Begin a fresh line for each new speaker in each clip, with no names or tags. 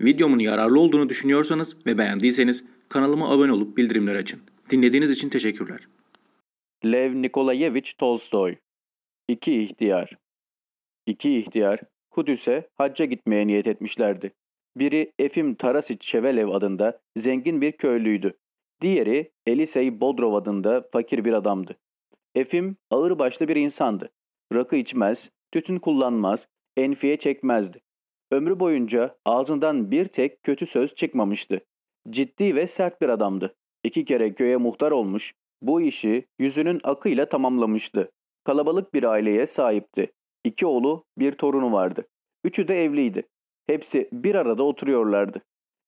Videomun yararlı olduğunu düşünüyorsanız ve beğendiyseniz kanalıma abone olup bildirimleri açın. Dinlediğiniz için teşekkürler.
Lev Nikolayevich Tolstoy İki ihtiyar İki ihtiyar Kudüs'e hacca gitmeye niyet etmişlerdi. Biri Efim Tarasic Şevelev adında zengin bir köylüydü. Diğeri Elisey Bodrov adında fakir bir adamdı. Efim ağırbaşlı bir insandı. Rakı içmez, tütün kullanmaz, enfiye çekmezdi. Ömrü boyunca ağzından bir tek kötü söz çıkmamıştı. Ciddi ve sert bir adamdı. İki kere köye muhtar olmuş, bu işi yüzünün akıyla tamamlamıştı. Kalabalık bir aileye sahipti. İki oğlu, bir torunu vardı. Üçü de evliydi. Hepsi bir arada oturuyorlardı.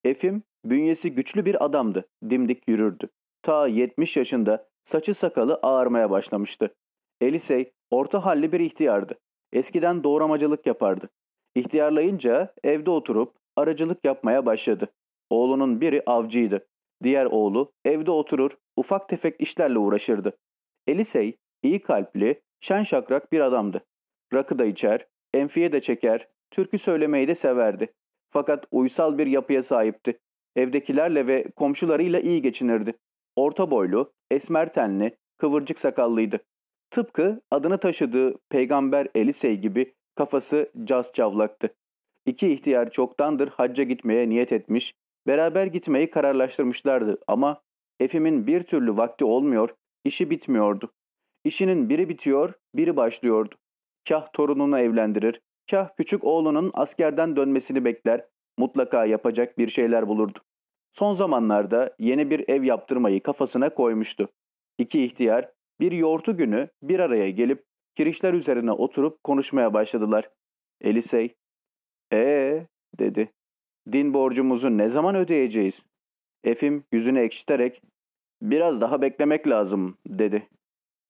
Efim, bünyesi güçlü bir adamdı. Dimdik yürürdü. Ta 70 yaşında saçı sakalı ağarmaya başlamıştı. Elisey, orta halli bir ihtiyardı. Eskiden doğramacılık yapardı. İhtiyarlayınca evde oturup aracılık yapmaya başladı. Oğlunun biri avcıydı. Diğer oğlu evde oturur ufak tefek işlerle uğraşırdı. Elisey iyi kalpli, şen şakrak bir adamdı. Rakı da içer, enfiye de çeker, türkü söylemeyi de severdi. Fakat uysal bir yapıya sahipti. Evdekilerle ve komşularıyla iyi geçinirdi. Orta boylu, esmer tenli, kıvırcık sakallıydı. Tıpkı adını taşıdığı peygamber Elisey gibi kafası caz çavlaktı. İki ihtiyar çoktandır hacca gitmeye niyet etmiş, beraber gitmeyi kararlaştırmışlardı ama Efim'in bir türlü vakti olmuyor, işi bitmiyordu. İşinin biri bitiyor, biri başlıyordu. Kah torununu evlendirir, kah küçük oğlunun askerden dönmesini bekler, mutlaka yapacak bir şeyler bulurdu. Son zamanlarda yeni bir ev yaptırmayı kafasına koymuştu. İki ihtiyar bir yoğurtu günü bir araya gelip kirişler üzerine oturup konuşmaya başladılar. Elisey, ee dedi. Din borcumuzu ne zaman ödeyeceğiz? Efim yüzünü ekşiterek, biraz daha beklemek lazım dedi.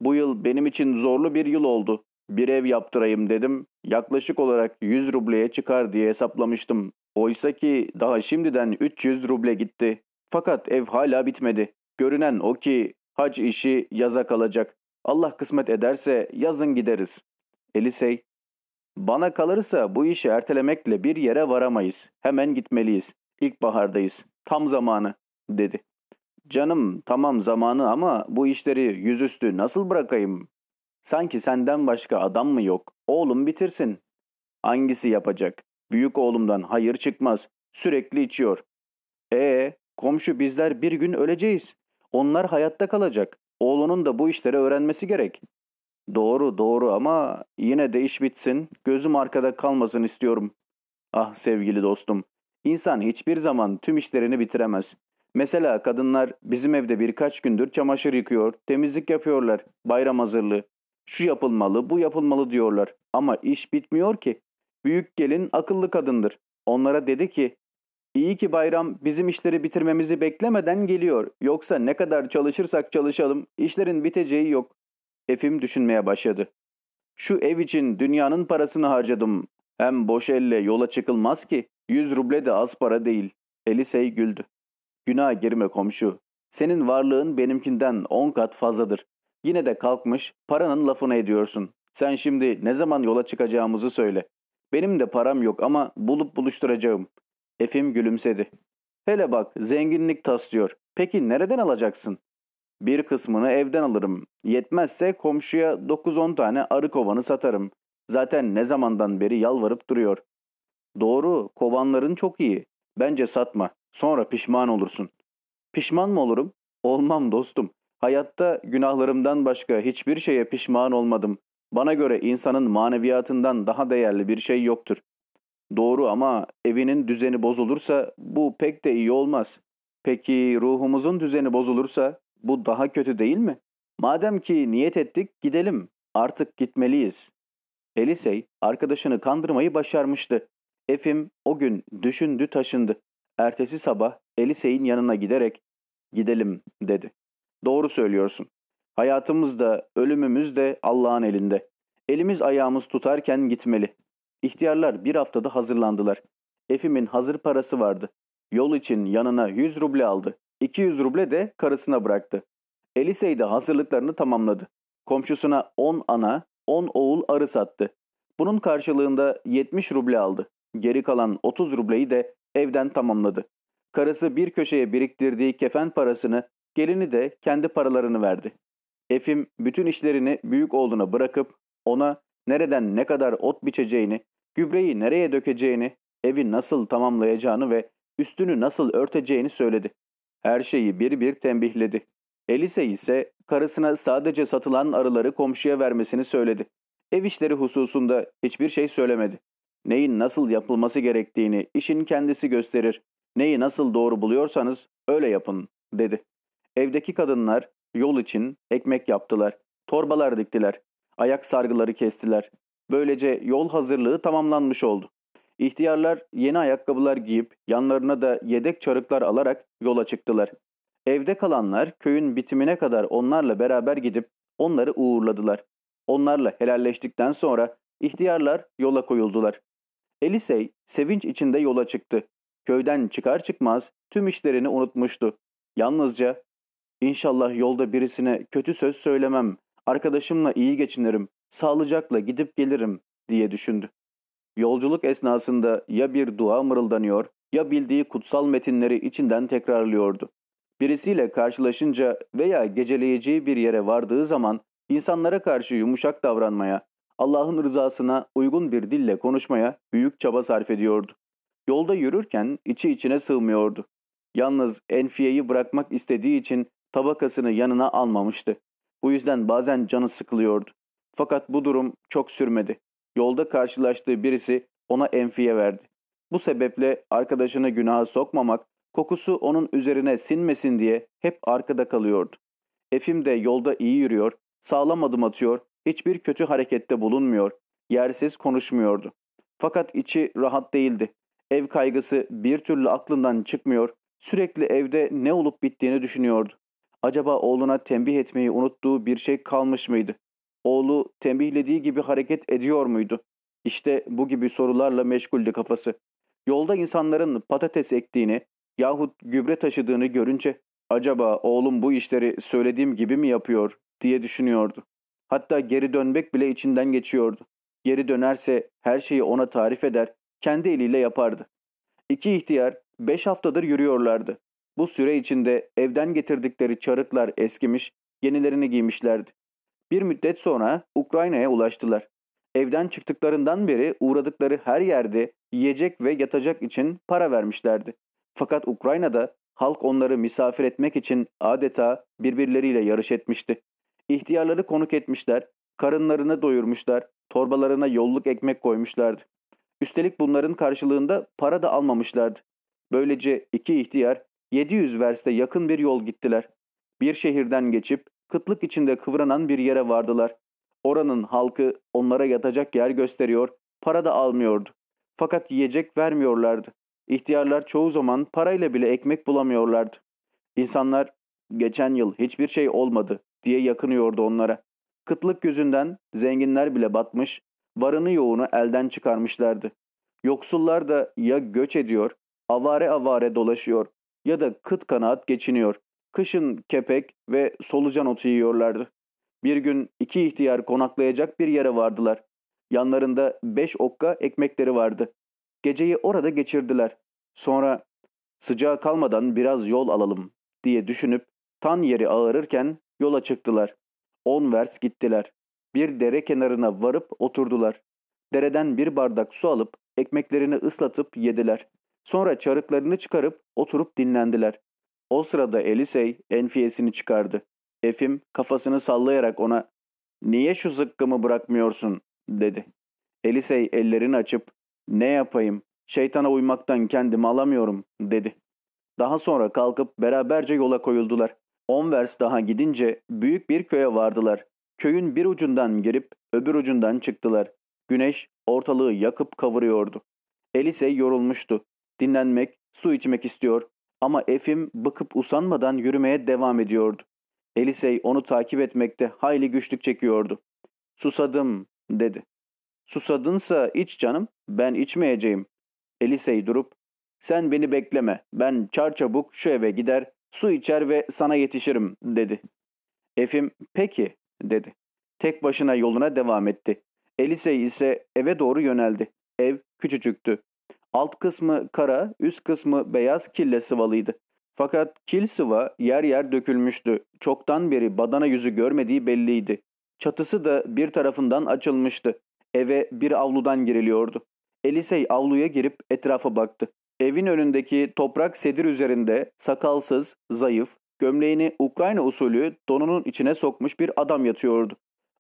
Bu yıl benim için zorlu bir yıl oldu. Bir ev yaptırayım dedim. Yaklaşık olarak 100 rubleye çıkar diye hesaplamıştım. Oysa ki daha şimdiden 300 ruble gitti. Fakat ev hala bitmedi. Görünen o ki hac işi yaza kalacak. Allah kısmet ederse yazın gideriz. Elisey, bana kalırsa bu işi ertelemekle bir yere varamayız. Hemen gitmeliyiz. İlkbahardayız. Tam zamanı, dedi. Canım tamam zamanı ama bu işleri yüzüstü nasıl bırakayım? Sanki senden başka adam mı yok? Oğlum bitirsin. Hangisi yapacak? Büyük oğlumdan hayır çıkmaz. Sürekli içiyor. Ee, komşu bizler bir gün öleceğiz. Onlar hayatta kalacak. Oğlunun da bu işleri öğrenmesi gerek. Doğru doğru ama yine de iş bitsin, gözüm arkada kalmasın istiyorum. Ah sevgili dostum, insan hiçbir zaman tüm işlerini bitiremez. Mesela kadınlar bizim evde birkaç gündür çamaşır yıkıyor, temizlik yapıyorlar, bayram hazırlığı. Şu yapılmalı, bu yapılmalı diyorlar. Ama iş bitmiyor ki. Büyük gelin akıllı kadındır. Onlara dedi ki, iyi ki bayram bizim işleri bitirmemizi beklemeden geliyor. Yoksa ne kadar çalışırsak çalışalım, işlerin biteceği yok. Efim düşünmeye başladı. Şu ev için dünyanın parasını harcadım. Hem boş elle yola çıkılmaz ki. Yüz ruble de az para değil. Elisey güldü. Günah girme komşu. Senin varlığın benimkinden on kat fazladır. Yine de kalkmış paranın lafını ediyorsun. Sen şimdi ne zaman yola çıkacağımızı söyle. Benim de param yok ama bulup buluşturacağım. Efim gülümsedi. Hele bak zenginlik taslıyor. Peki nereden alacaksın? Bir kısmını evden alırım. Yetmezse komşuya 9-10 tane arı kovanı satarım. Zaten ne zamandan beri yalvarıp duruyor. Doğru, kovanların çok iyi. Bence satma. Sonra pişman olursun. Pişman mı olurum? Olmam dostum. Hayatta günahlarımdan başka hiçbir şeye pişman olmadım. Bana göre insanın maneviyatından daha değerli bir şey yoktur. Doğru ama evinin düzeni bozulursa bu pek de iyi olmaz. Peki ruhumuzun düzeni bozulursa bu daha kötü değil mi? Madem ki niyet ettik gidelim. Artık gitmeliyiz. Elisey arkadaşını kandırmayı başarmıştı. Efim o gün düşündü taşındı. Ertesi sabah Elisey'in yanına giderek gidelim dedi. Doğru söylüyorsun. Hayatımız da ölümümüz de Allah'ın elinde. Elimiz ayağımız tutarken gitmeli. İhtiyarlar bir haftada hazırlandılar. Efim'in hazır parası vardı. Yol için yanına 100 ruble aldı. 200 ruble de karısına bıraktı. Elisey de hazırlıklarını tamamladı. Komşusuna 10 ana, 10 oğul arı sattı. Bunun karşılığında 70 ruble aldı. geri kalan 30 rubleyi de evden tamamladı. Karısı bir köşeye biriktirdiği kefen parasını, gelini de kendi paralarını verdi. Efim bütün işlerini büyük oğluna bırakıp ona nereden ne kadar ot biçeceğini, gübreyi nereye dökeceğini, evi nasıl tamamlayacağını ve üstünü nasıl örteceğini söyledi. Her şeyi bir bir tembihledi. Elise ise karısına sadece satılan arıları komşuya vermesini söyledi. Ev işleri hususunda hiçbir şey söylemedi. Neyin nasıl yapılması gerektiğini işin kendisi gösterir. Neyi nasıl doğru buluyorsanız öyle yapın, dedi. Evdeki kadınlar yol için ekmek yaptılar, torbalar diktiler, ayak sargıları kestiler. Böylece yol hazırlığı tamamlanmış oldu. İhtiyarlar yeni ayakkabılar giyip yanlarına da yedek çarıklar alarak yola çıktılar. Evde kalanlar köyün bitimine kadar onlarla beraber gidip onları uğurladılar. Onlarla helalleştikten sonra ihtiyarlar yola koyuldular. Elisey sevinç içinde yola çıktı. Köyden çıkar çıkmaz tüm işlerini unutmuştu. Yalnızca inşallah yolda birisine kötü söz söylemem, arkadaşımla iyi geçinirim, sağlıcakla gidip gelirim diye düşündü. Yolculuk esnasında ya bir dua mırıldanıyor ya bildiği kutsal metinleri içinden tekrarlıyordu. Birisiyle karşılaşınca veya geceleyeceği bir yere vardığı zaman insanlara karşı yumuşak davranmaya, Allah'ın rızasına uygun bir dille konuşmaya büyük çaba sarf ediyordu. Yolda yürürken içi içine sığmıyordu. Yalnız Enfiye'yi bırakmak istediği için tabakasını yanına almamıştı. Bu yüzden bazen canı sıkılıyordu. Fakat bu durum çok sürmedi. Yolda karşılaştığı birisi ona enfiye verdi. Bu sebeple arkadaşını günaha sokmamak, kokusu onun üzerine sinmesin diye hep arkada kalıyordu. Efim de yolda iyi yürüyor, sağlam adım atıyor, hiçbir kötü harekette bulunmuyor, yersiz konuşmuyordu. Fakat içi rahat değildi. Ev kaygısı bir türlü aklından çıkmıyor, sürekli evde ne olup bittiğini düşünüyordu. Acaba oğluna tembih etmeyi unuttuğu bir şey kalmış mıydı? Oğlu tembihlediği gibi hareket ediyor muydu? İşte bu gibi sorularla meşguldü kafası. Yolda insanların patates ektiğini yahut gübre taşıdığını görünce acaba oğlum bu işleri söylediğim gibi mi yapıyor diye düşünüyordu. Hatta geri dönmek bile içinden geçiyordu. Geri dönerse her şeyi ona tarif eder, kendi eliyle yapardı. İki ihtiyar beş haftadır yürüyorlardı. Bu süre içinde evden getirdikleri çarıklar eskimiş, yenilerini giymişlerdi. Bir müddet sonra Ukrayna'ya ulaştılar. Evden çıktıklarından beri uğradıkları her yerde yiyecek ve yatacak için para vermişlerdi. Fakat Ukrayna'da halk onları misafir etmek için adeta birbirleriyle yarış etmişti. İhtiyarları konuk etmişler, karınlarını doyurmuşlar, torbalarına yolluk ekmek koymuşlardı. Üstelik bunların karşılığında para da almamışlardı. Böylece iki ihtiyar 700 verste yakın bir yol gittiler. Bir şehirden geçip kıtlık içinde kıvranan bir yere vardılar. Oranın halkı onlara yatacak yer gösteriyor, para da almıyordu. Fakat yiyecek vermiyorlardı. İhtiyarlar çoğu zaman parayla bile ekmek bulamıyorlardı. İnsanlar geçen yıl hiçbir şey olmadı diye yakınıyordu onlara. Kıtlık yüzünden zenginler bile batmış, varını yoğunu elden çıkarmışlardı. Yoksullar da ya göç ediyor, avare avare dolaşıyor ya da kıt kanaat geçiniyor. Kışın kepek ve solucan otu yiyorlardı. Bir gün iki ihtiyar konaklayacak bir yere vardılar. Yanlarında beş okka ekmekleri vardı. Geceyi orada geçirdiler. Sonra sıcağı kalmadan biraz yol alalım diye düşünüp tan yeri ağırırken yola çıktılar. On vers gittiler. Bir dere kenarına varıp oturdular. Dereden bir bardak su alıp ekmeklerini ıslatıp yediler. Sonra çarıklarını çıkarıp oturup dinlendiler. O sırada Elisey enfiyesini çıkardı. Efim kafasını sallayarak ona ''Niye şu zıkkımı bırakmıyorsun?'' dedi. Elisey ellerini açıp ''Ne yapayım? Şeytana uymaktan kendimi alamıyorum.'' dedi. Daha sonra kalkıp beraberce yola koyuldular. On vers daha gidince büyük bir köye vardılar. Köyün bir ucundan girip öbür ucundan çıktılar. Güneş ortalığı yakıp kavuruyordu. Elisey yorulmuştu. Dinlenmek, su içmek istiyor ama Efim bıkıp usanmadan yürümeye devam ediyordu. Elisey onu takip etmekte hayli güçlük çekiyordu. Susadım dedi. Susadınsa iç canım ben içmeyeceğim. Elisey durup sen beni bekleme ben çarçabuk şu eve gider su içer ve sana yetişirim dedi. Efim peki dedi. Tek başına yoluna devam etti. Elisey ise eve doğru yöneldi. Ev küçücüktü. Alt kısmı kara, üst kısmı beyaz kille sıvalıydı. Fakat kil sıva yer yer dökülmüştü. Çoktan beri badana yüzü görmediği belliydi. Çatısı da bir tarafından açılmıştı. Eve bir avludan giriliyordu. Elisey avluya girip etrafa baktı. Evin önündeki toprak sedir üzerinde sakalsız, zayıf, gömleğini Ukrayna usulü donunun içine sokmuş bir adam yatıyordu.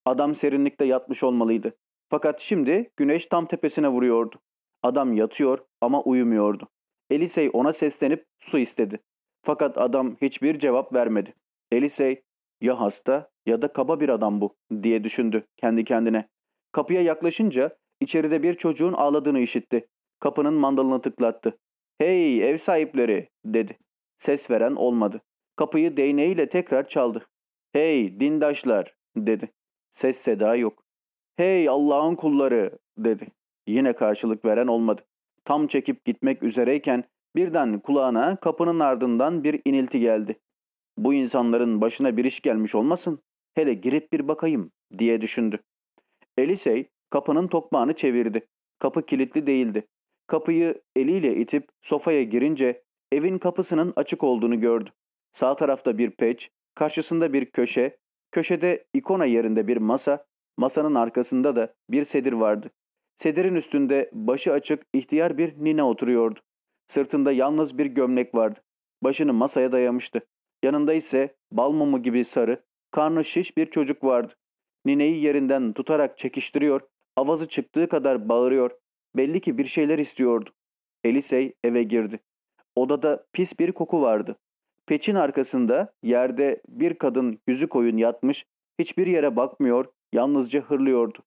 Adam serinlikte yatmış olmalıydı. Fakat şimdi güneş tam tepesine vuruyordu. Adam yatıyor ama uyumuyordu. Elisey ona seslenip su istedi. Fakat adam hiçbir cevap vermedi. Elisey ya hasta ya da kaba bir adam bu diye düşündü kendi kendine. Kapıya yaklaşınca içeride bir çocuğun ağladığını işitti. Kapının mandalını tıklattı. Hey ev sahipleri dedi. Ses veren olmadı. Kapıyı değneğiyle tekrar çaldı. Hey dindaşlar dedi. Ses seda yok. Hey Allah'ın kulları dedi. Yine karşılık veren olmadı. Tam çekip gitmek üzereyken birden kulağına kapının ardından bir inilti geldi. Bu insanların başına bir iş gelmiş olmasın? Hele girip bir bakayım diye düşündü. Elisey kapının tokmağını çevirdi. Kapı kilitli değildi. Kapıyı eliyle itip sofaya girince evin kapısının açık olduğunu gördü. Sağ tarafta bir peç, karşısında bir köşe, köşede ikona yerinde bir masa, masanın arkasında da bir sedir vardı. Sedirin üstünde başı açık ihtiyar bir nine oturuyordu. Sırtında yalnız bir gömlek vardı. Başını masaya dayamıştı. Yanında ise bal mumu gibi sarı, karnı şiş bir çocuk vardı. Nineyi yerinden tutarak çekiştiriyor, avazı çıktığı kadar bağırıyor. Belli ki bir şeyler istiyordu. Elisey eve girdi. Odada pis bir koku vardı. Peçin arkasında yerde bir kadın yüzü koyun yatmış, hiçbir yere bakmıyor, yalnızca hırlıyordu.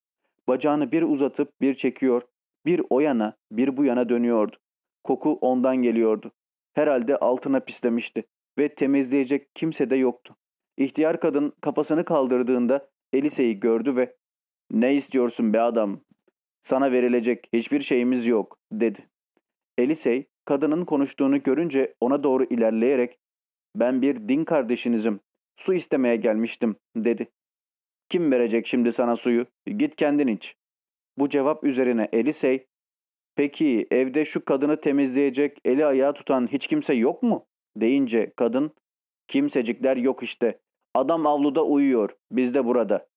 Bacağını bir uzatıp bir çekiyor, bir o yana bir bu yana dönüyordu. Koku ondan geliyordu. Herhalde altına pislemişti ve temizleyecek kimse de yoktu. İhtiyar kadın kafasını kaldırdığında Elise'yi gördü ve ''Ne istiyorsun be adam? Sana verilecek hiçbir şeyimiz yok.'' dedi. Elisey kadının konuştuğunu görünce ona doğru ilerleyerek ''Ben bir din kardeşinizim. Su istemeye gelmiştim.'' dedi. ''Kim verecek şimdi sana suyu? Git kendin iç.'' Bu cevap üzerine Elisey ''Peki evde şu kadını temizleyecek, eli ayağı tutan hiç kimse yok mu?'' deyince kadın ''Kimsecikler yok işte. Adam avluda uyuyor. Biz de burada.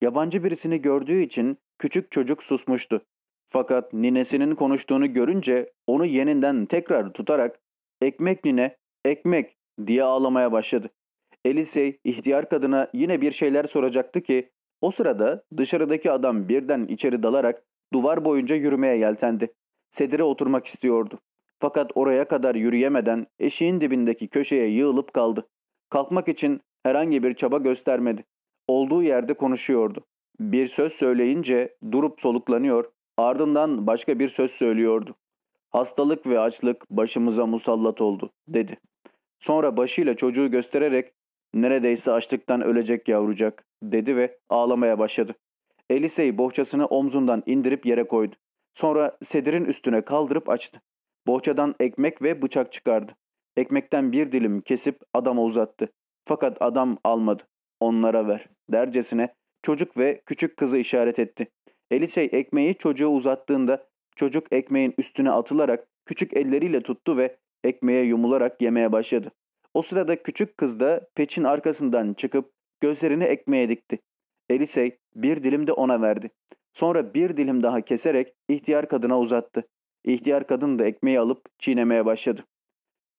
Yabancı birisini gördüğü için küçük çocuk susmuştu. Fakat ninesinin konuştuğunu görünce onu yeninden tekrar tutarak ekmek nine, ekmek diye ağlamaya başladı. Elisey ihtiyar kadına yine bir şeyler soracaktı ki o sırada dışarıdaki adam birden içeri dalarak duvar boyunca yürümeye yeltendi. Sedire oturmak istiyordu. Fakat oraya kadar yürüyemeden eşiğin dibindeki köşeye yığılıp kaldı. Kalkmak için herhangi bir çaba göstermedi. Olduğu yerde konuşuyordu. Bir söz söyleyince durup soluklanıyor, ardından başka bir söz söylüyordu. Hastalık ve açlık başımıza musallat oldu, dedi. Sonra başıyla çocuğu göstererek neredeyse açlıktan ölecek yavrucak, dedi ve ağlamaya başladı. Elisey bohçasını omzundan indirip yere koydu. Sonra sedirin üstüne kaldırıp açtı. Bohçadan ekmek ve bıçak çıkardı. Ekmekten bir dilim kesip adama uzattı. Fakat adam almadı. Onlara ver dercesine çocuk ve küçük kızı işaret etti. Elisey ekmeği çocuğa uzattığında çocuk ekmeğin üstüne atılarak küçük elleriyle tuttu ve ekmeğe yumularak yemeye başladı. O sırada küçük kız da peçin arkasından çıkıp gözlerini ekmeğe dikti. Elisey bir dilim de ona verdi. Sonra bir dilim daha keserek ihtiyar kadına uzattı. İhtiyar kadın da ekmeği alıp çiğnemeye başladı.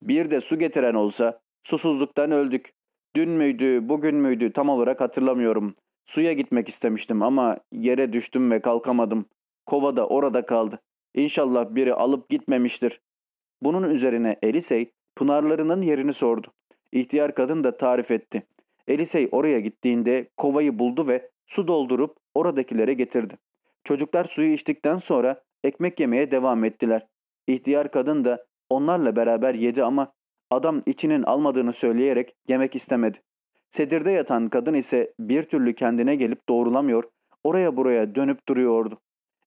Bir de su getiren olsa susuzluktan öldük. Dün müydü, bugün müydü tam olarak hatırlamıyorum. Suya gitmek istemiştim ama yere düştüm ve kalkamadım. Kova da orada kaldı. İnşallah biri alıp gitmemiştir. Bunun üzerine Elisey pınarlarının yerini sordu. İhtiyar kadın da tarif etti. Elisey oraya gittiğinde kovayı buldu ve su doldurup oradakilere getirdi. Çocuklar suyu içtikten sonra ekmek yemeye devam ettiler. İhtiyar kadın da onlarla beraber yedi ama adam içinin almadığını söyleyerek yemek istemedi. Sedirde yatan kadın ise bir türlü kendine gelip doğrulamıyor, oraya buraya dönüp duruyordu.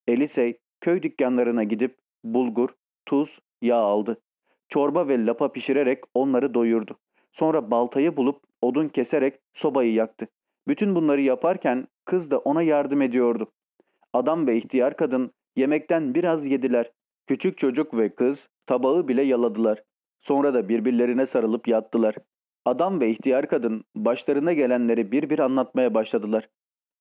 Elisey köy dükkanlarına gidip bulgur, tuz, yağ aldı. Çorba ve lapa pişirerek onları doyurdu. Sonra baltayı bulup odun keserek sobayı yaktı. Bütün bunları yaparken kız da ona yardım ediyordu. Adam ve ihtiyar kadın yemekten biraz yediler. Küçük çocuk ve kız tabağı bile yaladılar. Sonra da birbirlerine sarılıp yattılar. Adam ve ihtiyar kadın başlarına gelenleri bir bir anlatmaya başladılar.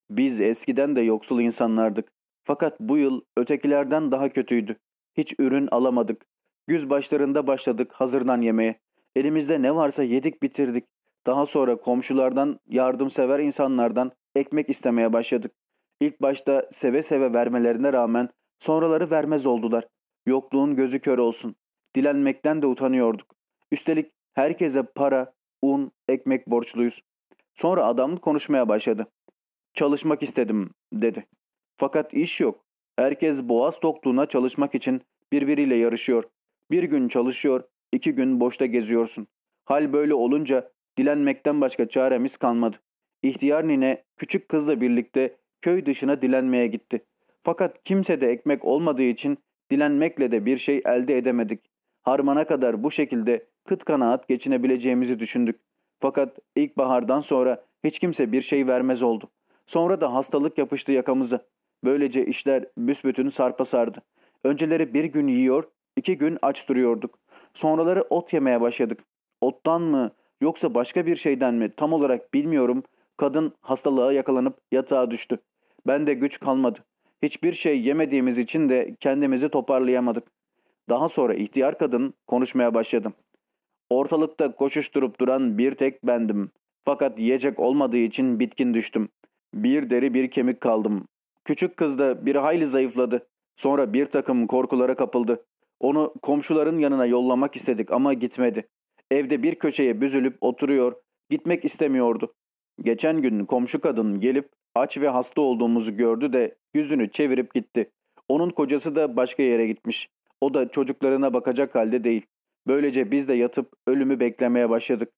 Biz eskiden de yoksul insanlardık. Fakat bu yıl ötekilerden daha kötüydü. Hiç ürün alamadık. Güz başlarında başladık hazırdan yemeye. Elimizde ne varsa yedik bitirdik. Daha sonra komşulardan, yardımsever insanlardan ekmek istemeye başladık. İlk başta seve seve vermelerine rağmen sonraları vermez oldular. Yokluğun gözü kör olsun. Dilenmekten de utanıyorduk. Üstelik herkese para, un, ekmek borçluyuz. Sonra adam konuşmaya başladı. Çalışmak istedim dedi. Fakat iş yok. Herkes boğaz tokluğuna çalışmak için birbiriyle yarışıyor. Bir gün çalışıyor, iki gün boşta geziyorsun. Hal böyle olunca dilenmekten başka çaremiz kalmadı. İhtiyar nine küçük kızla birlikte köy dışına dilenmeye gitti. Fakat kimse de ekmek olmadığı için dilenmekle de bir şey elde edemedik. Harmana kadar bu şekilde kıt kanaat geçinebileceğimizi düşündük. Fakat ilkbahardan sonra hiç kimse bir şey vermez oldu. Sonra da hastalık yapıştı yakamıza. Böylece işler büsbütün sarpa sardı. Önceleri bir gün yiyor, iki gün aç duruyorduk. Sonraları ot yemeye başladık. Ottan mı yoksa başka bir şeyden mi tam olarak bilmiyorum. Kadın hastalığa yakalanıp yatağa düştü. Ben de güç kalmadı. Hiçbir şey yemediğimiz için de kendimizi toparlayamadık. Daha sonra ihtiyar kadın konuşmaya başladım. Ortalıkta koşuşturup duran bir tek bendim. Fakat yiyecek olmadığı için bitkin düştüm. Bir deri bir kemik kaldım. Küçük kız da bir hayli zayıfladı. Sonra bir takım korkulara kapıldı. Onu komşuların yanına yollamak istedik ama gitmedi. Evde bir köşeye büzülüp oturuyor, gitmek istemiyordu. Geçen gün komşu kadın gelip aç ve hasta olduğumuzu gördü de yüzünü çevirip gitti. Onun kocası da başka yere gitmiş. O da çocuklarına bakacak halde değil. Böylece biz de yatıp ölümü beklemeye başladık.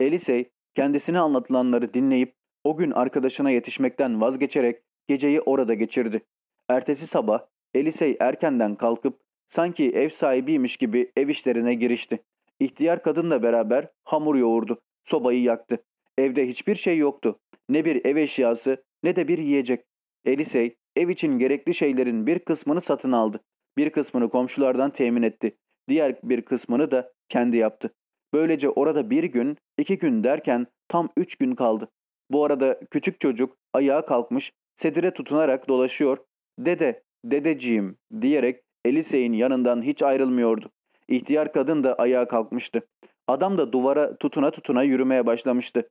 Elisey kendisine anlatılanları dinleyip o gün arkadaşına yetişmekten vazgeçerek geceyi orada geçirdi. Ertesi sabah Elisey erkenden kalkıp sanki ev sahibiymiş gibi ev işlerine girişti. İhtiyar kadınla beraber hamur yoğurdu, sobayı yaktı. Evde hiçbir şey yoktu. Ne bir ev eşyası ne de bir yiyecek. Elisey ev için gerekli şeylerin bir kısmını satın aldı. Bir kısmını komşulardan temin etti. Diğer bir kısmını da kendi yaptı. Böylece orada bir gün, iki gün derken tam üç gün kaldı. Bu arada küçük çocuk ayağa kalkmış, sedire tutunarak dolaşıyor. Dede, dedeciğim diyerek Elisey'in yanından hiç ayrılmıyordu. İhtiyar kadın da ayağa kalkmıştı. Adam da duvara tutuna tutuna yürümeye başlamıştı.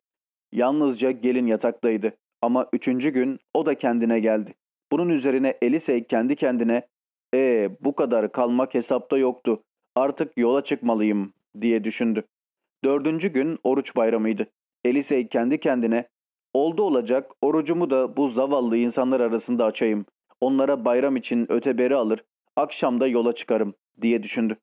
Yalnızca gelin yataktaydı. Ama üçüncü gün o da kendine geldi. Bunun üzerine Elisey kendi kendine ''Ee bu kadar kalmak hesapta yoktu. Artık yola çıkmalıyım.'' diye düşündü. Dördüncü gün oruç bayramıydı. Elisey kendi kendine ''Oldu olacak orucumu da bu zavallı insanlar arasında açayım. Onlara bayram için öteberi alır, akşamda yola çıkarım.'' diye düşündü.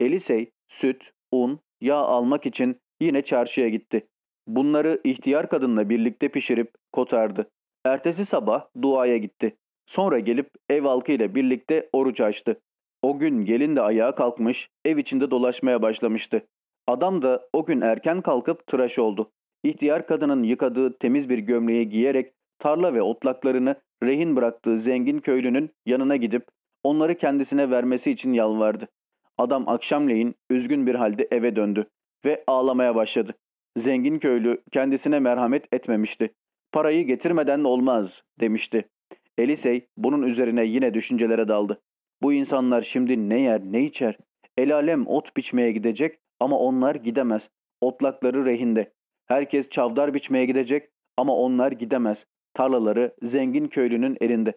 Elisey süt, un, yağ almak için yine çarşıya gitti. Bunları ihtiyar kadınla birlikte pişirip kotardı. Ertesi sabah duaya gitti. Sonra gelip ev halkıyla birlikte oruç açtı. O gün gelin de ayağa kalkmış, ev içinde dolaşmaya başlamıştı. Adam da o gün erken kalkıp tıraş oldu. İhtiyar kadının yıkadığı temiz bir gömleği giyerek tarla ve otlaklarını rehin bıraktığı zengin köylünün yanına gidip onları kendisine vermesi için yalvardı. Adam akşamleyin üzgün bir halde eve döndü ve ağlamaya başladı. Zengin köylü kendisine merhamet etmemişti. Parayı getirmeden olmaz demişti. Elisey bunun üzerine yine düşüncelere daldı. Bu insanlar şimdi ne yer ne içer? El alem ot biçmeye gidecek ama onlar gidemez. Otlakları rehinde. Herkes çavdar biçmeye gidecek ama onlar gidemez. Tarlaları zengin köylünün elinde.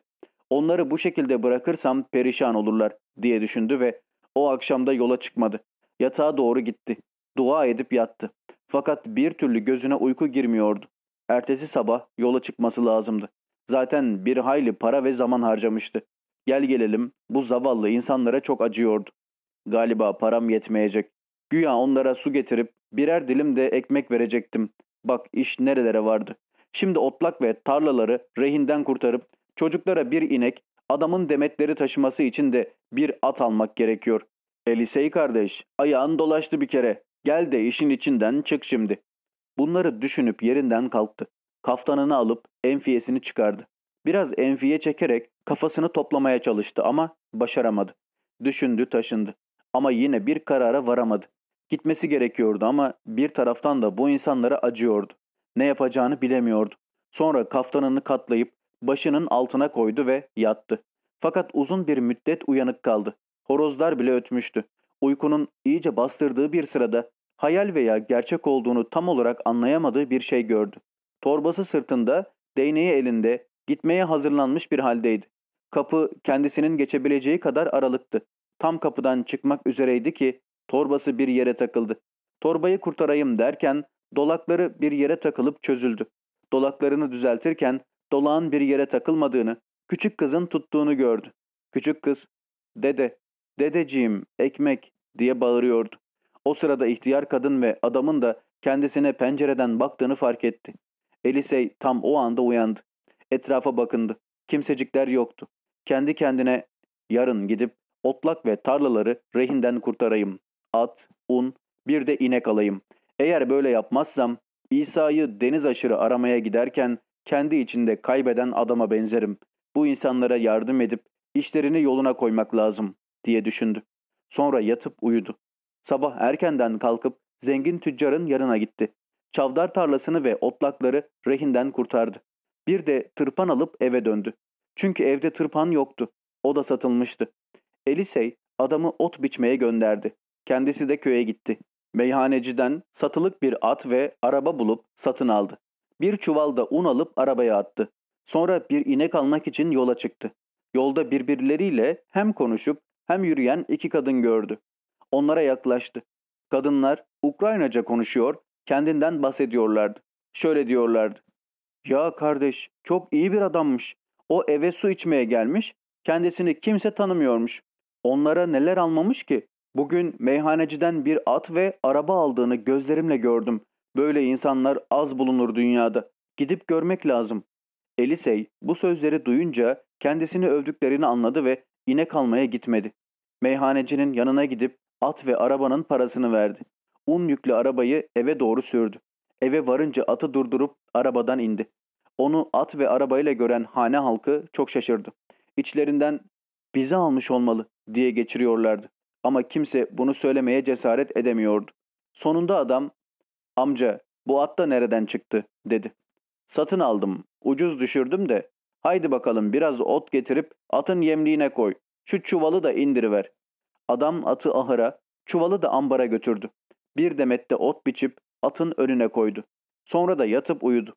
Onları bu şekilde bırakırsam perişan olurlar diye düşündü ve o akşamda yola çıkmadı. Yatağa doğru gitti. Dua edip yattı. Fakat bir türlü gözüne uyku girmiyordu. Ertesi sabah yola çıkması lazımdı. Zaten bir hayli para ve zaman harcamıştı. Gel gelelim bu zavallı insanlara çok acıyordu. Galiba param yetmeyecek. Güya onlara su getirip birer dilim de ekmek verecektim. Bak iş nerelere vardı. Şimdi otlak ve tarlaları rehinden kurtarıp çocuklara bir inek, adamın demetleri taşıması için de bir at almak gerekiyor. Elisey kardeş, ayağın dolaştı bir kere. Gel de işin içinden çık şimdi. Bunları düşünüp yerinden kalktı. Kaftanını alıp enfiyesini çıkardı. Biraz enfiye çekerek kafasını toplamaya çalıştı ama başaramadı. Düşündü taşındı. Ama yine bir karara varamadı. Gitmesi gerekiyordu ama bir taraftan da bu insanlara acıyordu. Ne yapacağını bilemiyordu. Sonra kaftanını katlayıp başının altına koydu ve yattı. Fakat uzun bir müddet uyanık kaldı. Horozlar bile ötmüştü. Uykunun iyice bastırdığı bir sırada hayal veya gerçek olduğunu tam olarak anlayamadığı bir şey gördü. Torbası sırtında, değneği elinde, gitmeye hazırlanmış bir haldeydi. Kapı kendisinin geçebileceği kadar aralıktı. Tam kapıdan çıkmak üzereydi ki torbası bir yere takıldı. Torbayı kurtarayım derken dolakları bir yere takılıp çözüldü. Dolaklarını düzeltirken dolağın bir yere takılmadığını, küçük kızın tuttuğunu gördü. Küçük kız, dede, dedeciğim, ekmek diye bağırıyordu. O sırada ihtiyar kadın ve adamın da kendisine pencereden baktığını fark etti. Elisey tam o anda uyandı. Etrafa bakındı. Kimsecikler yoktu. Kendi kendine yarın gidip otlak ve tarlaları rehinden kurtarayım. At, un, bir de inek alayım. Eğer böyle yapmazsam İsa'yı deniz aşırı aramaya giderken kendi içinde kaybeden adama benzerim. Bu insanlara yardım edip işlerini yoluna koymak lazım diye düşündü. Sonra yatıp uyudu. Sabah erkenden kalkıp zengin tüccarın yanına gitti. Çavdar tarlasını ve otlakları rehinden kurtardı. Bir de tırpan alıp eve döndü. Çünkü evde tırpan yoktu. O da satılmıştı. Elisey adamı ot biçmeye gönderdi. Kendisi de köye gitti. Meyhaneciden satılık bir at ve araba bulup satın aldı. Bir çuval da un alıp arabaya attı. Sonra bir inek almak için yola çıktı. Yolda birbirleriyle hem konuşup hem yürüyen iki kadın gördü. Onlara yaklaştı. Kadınlar Ukraynaca konuşuyor, kendinden bahsediyorlardı. Şöyle diyorlardı. Ya kardeş, çok iyi bir adammış. O eve su içmeye gelmiş, kendisini kimse tanımıyormuş. Onlara neler almamış ki? Bugün meyhaneciden bir at ve araba aldığını gözlerimle gördüm. Böyle insanlar az bulunur dünyada. Gidip görmek lazım. Elisey bu sözleri duyunca kendisini övdüklerini anladı ve inek almaya gitmedi. Meyhanecinin yanına gidip at ve arabanın parasını verdi. Un yüklü arabayı eve doğru sürdü. Eve varınca atı durdurup arabadan indi. Onu at ve arabayla gören hane halkı çok şaşırdı. İçlerinden bizi almış olmalı diye geçiriyorlardı. Ama kimse bunu söylemeye cesaret edemiyordu. Sonunda adam amca bu at da nereden çıktı dedi. Satın aldım ucuz düşürdüm de haydi bakalım biraz ot getirip atın yemliğine koy. Şu çuvalı da indiriver. Adam atı ahıra çuvalı da ambara götürdü. Bir demette ot biçip atın önüne koydu. Sonra da yatıp uyudu.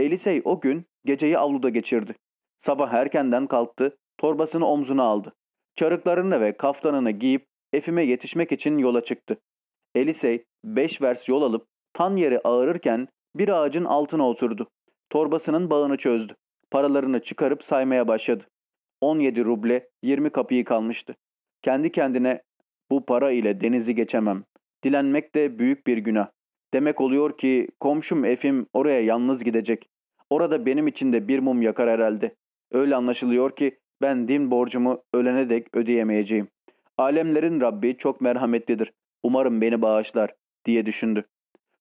Elisey o gün geceyi avluda geçirdi. Sabah erkenden kalktı, torbasını omzuna aldı. Çarıklarını ve kaftanını giyip Efim'e yetişmek için yola çıktı. Elisey beş vers yol alıp tan yere ağırırken bir ağacın altına oturdu. Torbasının bağını çözdü. Paralarını çıkarıp saymaya başladı. 17 ruble 20 kapıyı kalmıştı. Kendi kendine bu para ile denizi geçemem. Dilenmek de büyük bir günah. Demek oluyor ki komşum Efim oraya yalnız gidecek. Orada benim için de bir mum yakar herhalde. Öyle anlaşılıyor ki ben din borcumu ölene dek ödeyemeyeceğim. Alemlerin Rabbi çok merhametlidir. Umarım beni bağışlar diye düşündü.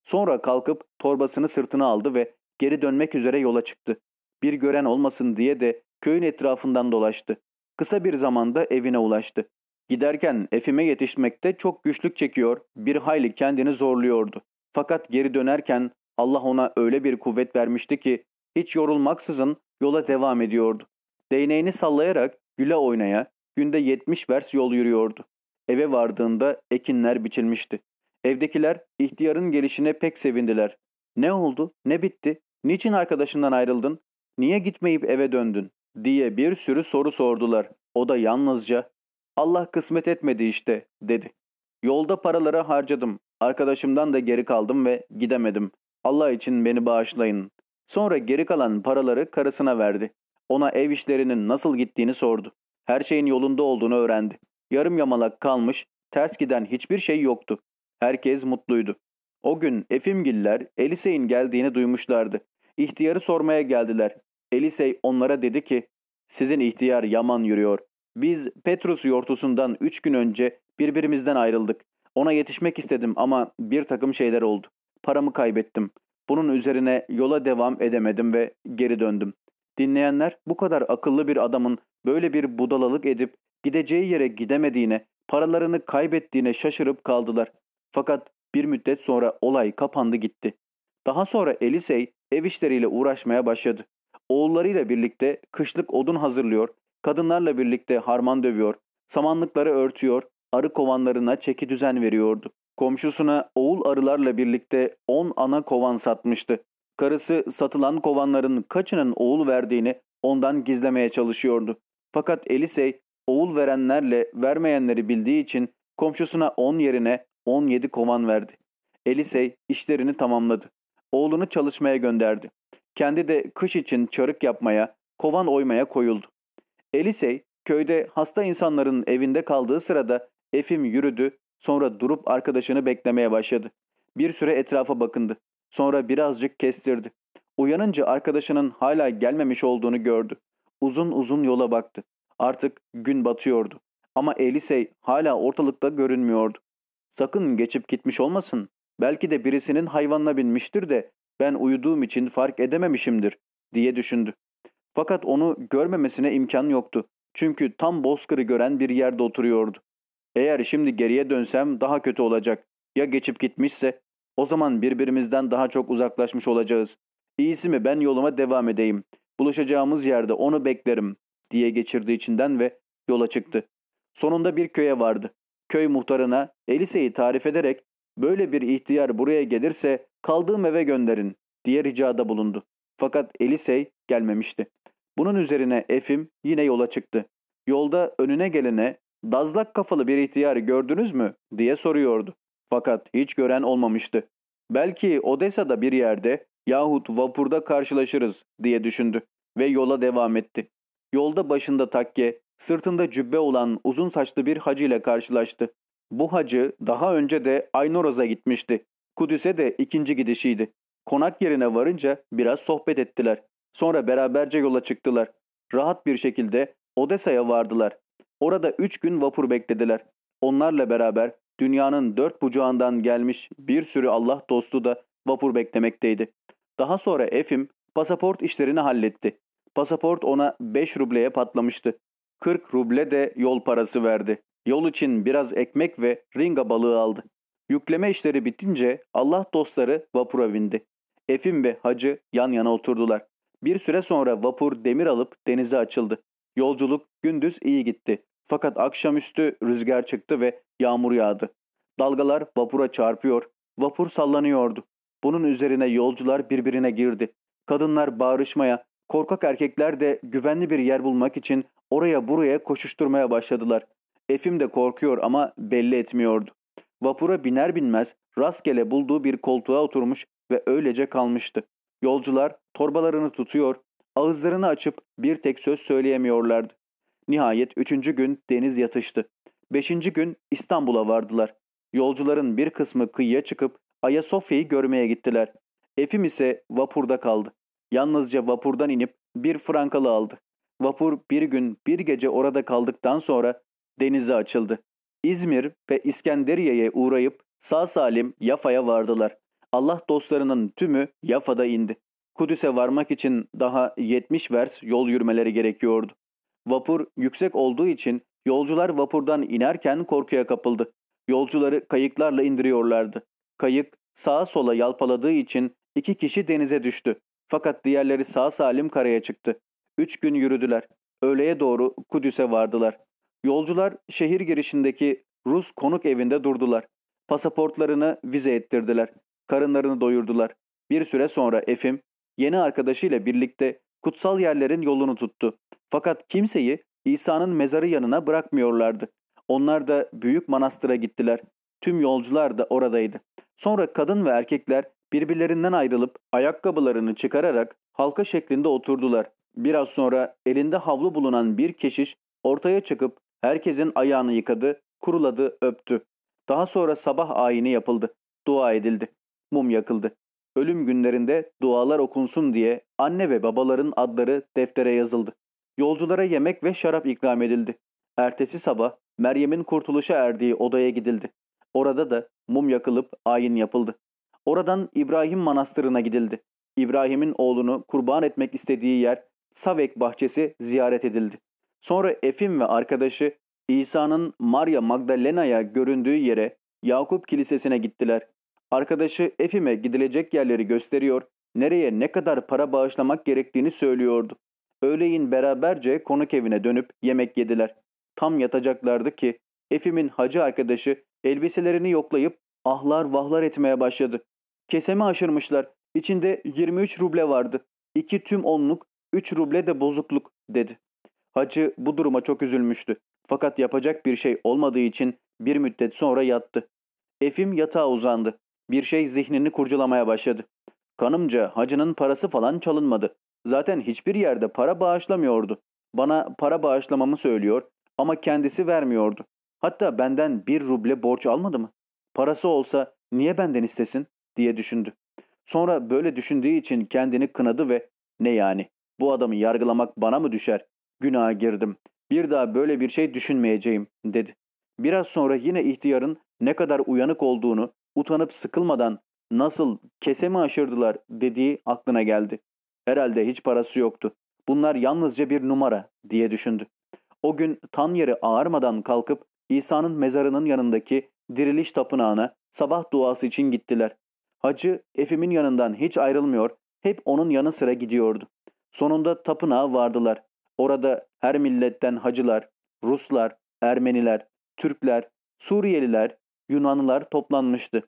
Sonra kalkıp torbasını sırtına aldı ve geri dönmek üzere yola çıktı. Bir gören olmasın diye de köyün etrafından dolaştı. Kısa bir zamanda evine ulaştı. Giderken Efim'e yetişmekte çok güçlük çekiyor, bir hayli kendini zorluyordu. Fakat geri dönerken Allah ona öyle bir kuvvet vermişti ki hiç yorulmaksızın yola devam ediyordu. Değneğini sallayarak güle oynaya günde 70 vers yol yürüyordu. Eve vardığında ekinler biçilmişti. Evdekiler ihtiyarın gelişine pek sevindiler. Ne oldu? Ne bitti? Niçin arkadaşından ayrıldın? Niye gitmeyip eve döndün? diye bir sürü soru sordular. O da yalnızca Allah kısmet etmedi işte dedi. Yolda paraları harcadım. Arkadaşımdan da geri kaldım ve gidemedim. Allah için beni bağışlayın. Sonra geri kalan paraları karısına verdi. Ona ev işlerinin nasıl gittiğini sordu. Her şeyin yolunda olduğunu öğrendi. Yarım yamalak kalmış, ters giden hiçbir şey yoktu. Herkes mutluydu. O gün Efimgiller Elisey'in geldiğini duymuşlardı. İhtiyarı sormaya geldiler. Elisey onlara dedi ki, sizin ihtiyar yaman yürüyor. Biz Petrus yortusundan üç gün önce birbirimizden ayrıldık. Ona yetişmek istedim ama bir takım şeyler oldu. Paramı kaybettim. Bunun üzerine yola devam edemedim ve geri döndüm. Dinleyenler bu kadar akıllı bir adamın böyle bir budalalık edip gideceği yere gidemediğine, paralarını kaybettiğine şaşırıp kaldılar. Fakat bir müddet sonra olay kapandı gitti. Daha sonra Elisey ev işleriyle uğraşmaya başladı. Oğullarıyla birlikte kışlık odun hazırlıyor, kadınlarla birlikte harman dövüyor, samanlıkları örtüyor, arı kovanlarına çeki düzen veriyordu. Komşusuna oğul arılarla birlikte 10 ana kovan satmıştı. Karısı satılan kovanların kaçının oğul verdiğini ondan gizlemeye çalışıyordu. Fakat Elisey oğul verenlerle vermeyenleri bildiği için komşusuna 10 yerine 17 kovan verdi. Elisey işlerini tamamladı. Oğlunu çalışmaya gönderdi. Kendi de kış için çarık yapmaya, kovan oymaya koyuldu. Elisey köyde hasta insanların evinde kaldığı sırada Efim yürüdü, sonra durup arkadaşını beklemeye başladı. Bir süre etrafa bakındı. Sonra birazcık kestirdi. Uyanınca arkadaşının hala gelmemiş olduğunu gördü. Uzun uzun yola baktı. Artık gün batıyordu. Ama Elisey hala ortalıkta görünmüyordu. Sakın geçip gitmiş olmasın. Belki de birisinin hayvanına binmiştir de ben uyuduğum için fark edememişimdir diye düşündü. Fakat onu görmemesine imkan yoktu. Çünkü tam bozkırı gören bir yerde oturuyordu. Eğer şimdi geriye dönsem daha kötü olacak. Ya geçip gitmişse? O zaman birbirimizden daha çok uzaklaşmış olacağız. İyisi mi ben yoluma devam edeyim. Buluşacağımız yerde onu beklerim diye geçirdi içinden ve yola çıktı. Sonunda bir köye vardı. Köy muhtarına Elise'yi tarif ederek böyle bir ihtiyar buraya gelirse kaldığım eve gönderin diye ricada bulundu. Fakat Elisey gelmemişti. Bunun üzerine Efim yine yola çıktı. Yolda önüne gelene dazlak kafalı bir ihtiyar gördünüz mü diye soruyordu. Fakat hiç gören olmamıştı. Belki Odessa'da bir yerde yahut vapurda karşılaşırız diye düşündü ve yola devam etti. Yolda başında takke, sırtında cübbe olan uzun saçlı bir hacı ile karşılaştı. Bu hacı daha önce de Aynoraz'a gitmişti. Kudüs'e de ikinci gidişiydi. Konak yerine varınca biraz sohbet ettiler. Sonra beraberce yola çıktılar. Rahat bir şekilde Odessa'ya vardılar. Orada üç gün vapur beklediler. Onlarla beraber dünyanın dört bucağından gelmiş bir sürü Allah dostu da vapur beklemekteydi. Daha sonra Efim pasaport işlerini halletti. Pasaport ona 5 rubleye patlamıştı. 40 ruble de yol parası verdi. Yol için biraz ekmek ve ringa balığı aldı. Yükleme işleri bitince Allah dostları vapura bindi. Efim ve Hacı yan yana oturdular. Bir süre sonra vapur demir alıp denize açıldı. Yolculuk gündüz iyi gitti. Fakat akşamüstü rüzgar çıktı ve yağmur yağdı. Dalgalar vapura çarpıyor, vapur sallanıyordu. Bunun üzerine yolcular birbirine girdi. Kadınlar bağırışmaya, korkak erkekler de güvenli bir yer bulmak için oraya buraya koşuşturmaya başladılar. Efim de korkuyor ama belli etmiyordu. Vapura biner binmez rastgele bulduğu bir koltuğa oturmuş ve öylece kalmıştı. Yolcular torbalarını tutuyor, ağızlarını açıp bir tek söz söyleyemiyorlardı. Nihayet üçüncü gün deniz yatıştı. Beşinci gün İstanbul'a vardılar. Yolcuların bir kısmı kıyıya çıkıp Ayasofya'yı görmeye gittiler. Efim ise vapurda kaldı. Yalnızca vapurdan inip bir frankalı aldı. Vapur bir gün bir gece orada kaldıktan sonra denize açıldı. İzmir ve İskenderiye'ye uğrayıp sağ salim Yafa'ya vardılar. Allah dostlarının tümü Yafa'da indi. Kudüs'e varmak için daha 70 vers yol yürümeleri gerekiyordu. Vapur yüksek olduğu için yolcular vapurdan inerken korkuya kapıldı. Yolcuları kayıklarla indiriyorlardı. Kayık sağa sola yalpaladığı için iki kişi denize düştü. Fakat diğerleri sağ salim karaya çıktı. Üç gün yürüdüler. Öğleye doğru Kudüs'e vardılar. Yolcular şehir girişindeki Rus konuk evinde durdular. Pasaportlarını vize ettirdiler. Karınlarını doyurdular. Bir süre sonra Efim yeni arkadaşıyla birlikte kutsal yerlerin yolunu tuttu. Fakat kimseyi İsa'nın mezarı yanına bırakmıyorlardı. Onlar da büyük manastıra gittiler. Tüm yolcular da oradaydı. Sonra kadın ve erkekler birbirlerinden ayrılıp ayakkabılarını çıkararak halka şeklinde oturdular. Biraz sonra elinde havlu bulunan bir keşiş ortaya çıkıp herkesin ayağını yıkadı, kuruladı, öptü. Daha sonra sabah ayini yapıldı. Dua edildi. Mum yakıldı. Ölüm günlerinde dualar okunsun diye anne ve babaların adları deftere yazıldı. Yolculara yemek ve şarap ikram edildi. Ertesi sabah Meryem'in kurtuluşa erdiği odaya gidildi. Orada da mum yakılıp ayin yapıldı. Oradan İbrahim Manastırı'na gidildi. İbrahim'in oğlunu kurban etmek istediği yer Savek bahçesi ziyaret edildi. Sonra Efim ve arkadaşı İsa'nın Maria Magdalena'ya göründüğü yere Yakup Kilisesi'ne gittiler. Arkadaşı Efim'e gidilecek yerleri gösteriyor, nereye ne kadar para bağışlamak gerektiğini söylüyordu. Öğleyin beraberce konuk evine dönüp yemek yediler. Tam yatacaklardı ki Efim'in hacı arkadaşı elbiselerini yoklayıp ahlar vahlar etmeye başladı. Kesemi aşırmışlar. İçinde 23 ruble vardı. İki tüm onluk, 3 ruble de bozukluk dedi. Hacı bu duruma çok üzülmüştü. Fakat yapacak bir şey olmadığı için bir müddet sonra yattı. Efim yatağa uzandı. Bir şey zihnini kurcalamaya başladı. Kanımca hacının parası falan çalınmadı. Zaten hiçbir yerde para bağışlamıyordu. Bana para bağışlamamı söylüyor ama kendisi vermiyordu. Hatta benden bir ruble borç almadı mı? Parası olsa niye benden istesin diye düşündü. Sonra böyle düşündüğü için kendini kınadı ve ne yani bu adamı yargılamak bana mı düşer? Günaha girdim. Bir daha böyle bir şey düşünmeyeceğim dedi. Biraz sonra yine ihtiyarın ne kadar uyanık olduğunu utanıp sıkılmadan nasıl kesemi aşırdılar dediği aklına geldi. Herhalde hiç parası yoktu. Bunlar yalnızca bir numara diye düşündü. O gün tan yeri ağarmadan kalkıp İsa'nın mezarının yanındaki diriliş tapınağına sabah duası için gittiler. Hacı Efim'in yanından hiç ayrılmıyor, hep onun yanı sıra gidiyordu. Sonunda tapınağa vardılar. Orada her milletten hacılar, Ruslar, Ermeniler, Türkler, Suriyeliler, Yunanlılar toplanmıştı.